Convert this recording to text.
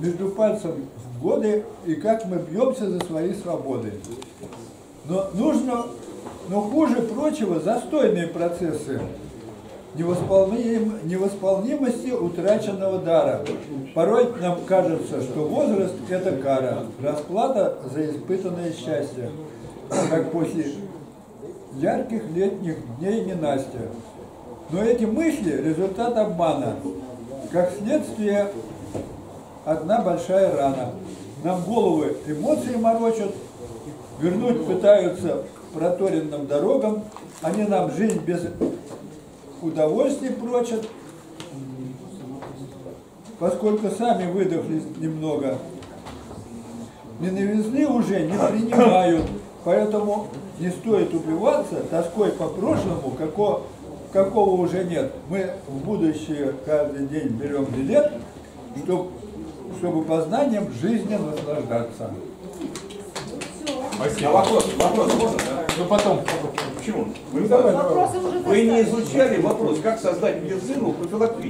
между пальцем в годы и как мы бьемся за свои свободы. Но нужно, но хуже прочего, застойные процессы невосполним, невосполнимости утраченного дара. Порой нам кажется, что возраст – это кара, расплата за испытанное счастье, как после ярких летних дней ненастья. Но эти мысли – результат обмана. Как следствие, одна большая рана. Нам головы эмоции морочат, вернуть пытаются проторенным дорогам, они нам жизнь без удовольствий прочат, поскольку сами выдохлись немного. Ни новизны уже не принимают, поэтому не стоит убиваться тоской по прошлому, какого, какого уже нет. Мы в будущее каждый день берем билет, чтобы, чтобы познанием жизни наслаждаться. А вопрос, вопрос можно? да? Ну потом. Почему? Ну, давай, давай. Вы не изучали вопрос, как создать медицину профилактически.